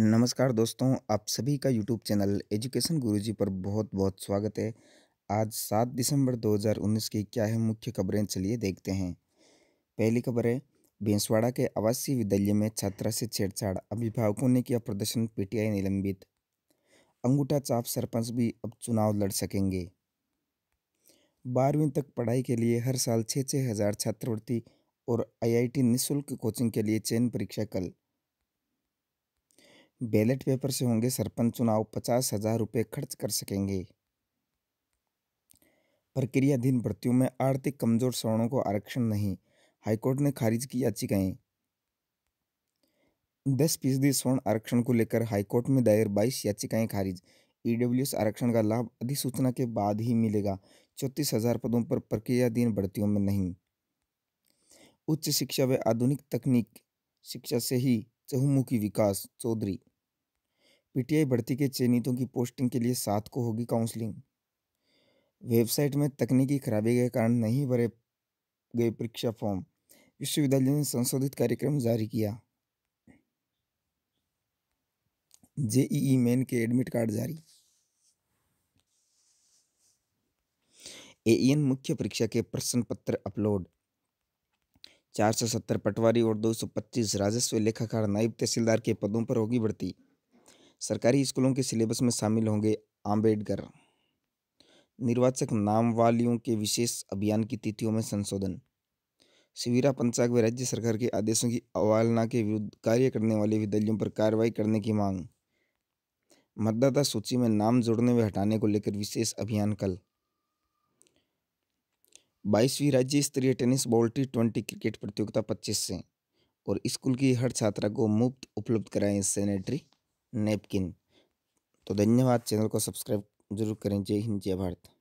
नमस्कार दोस्तों, आप सभी का यूट्यूब चैनल एजुकेशन गुरुजी पर बहुत-बहुत स्वागत है। आज सात दिसंबर 2019 की क्या है मुख्य खबरें चलिए देखते हैं। पहली खबर है बेंसवाड़ा के आवासीय विद्यालय में छात्रा से छेड़छाड़, अभिभावकों ने किया प्रदर्शन, पीटीआई निलंबित। अंगूठा चाप सरपंच भी अब चुनाव लड़ सकेंगे। बारहवीं तक पढ़ाई के लिए हर साल छः छः हज़ार छात्रवृत्ति और आईआईटी निःशुल्क कोचिंग के लिए चयन परीक्षा कल बैलेट पेपर से होंगे सरपंच चुनाव, पचास हज़ार रुपये खर्च कर सकेंगे। प्रक्रियाधीन भर्तियों में आर्थिक कमज़ोर सवर्णों को आरक्षण नहीं, हाईकोर्ट ने खारिज की याचिकाएँ। दस फ़ीसदी स्वर्ण आरक्षण को लेकर हाईकोर्ट में दायर बाईस याचिकाएँ खारिज, ईडब्ल्यूएस आरक्षण का लाभ अधिसूचना के बाद ही मिलेगा, चौंतीस हज़ार पदों पर प्रक्रियाधीन भर्तियों में नहीं। उच्च शिक्षा व आधुनिक तकनीक, शिक्षा से ही चहुमुखी विकास, चौधरी पीटीआई भर्ती के चयनितों की पोस्टिंग के लिए सात को होगी काउंसलिंग। वेबसाइट में तकनीकी खराबी के कारण नहीं भरे गए परीक्षा फॉर्म, विश्वविद्यालय ने संशोधित कार्यक्रम जारी किया। जेईई मेन के एडमिट कार्ड जारी। एईएन मुख्य परीक्षा के प्रश्न पत्र अपलोड। चार सौ सत्तर पटवारी और दो सौ पच्चीस राजस्व लेखाकार नायब तहसीलदार के पदों पर होगी भर्ती। सरकारी स्कूलों के सिलेबस में शामिल होंगे आम्बेडकर निर्वाचक नाम वालियों के विशेष अभियान की तिथियों में संशोधन। शिविरा पंचायत व राज्य सरकार के आदेशों की अवहेलना के विरुद्ध कार्य करने वाले विद्यालयों पर कार्रवाई करने की मांग। मतदाता सूची में नाम जोड़ने व हटाने को लेकर विशेष अभियान कल। बाईसवीं राज्य स्तरीय tennis ball T twenty cricket प्रतियोगिता पच्चीस से और स्कूल की हर छात्रा को मुफ़्त उपलब्ध कराएँ सैनिटरी नैपकिन। तो धन्यवाद चैनल को सब्सक्राइब ज़रूर करें। जय हिंद जय भारत।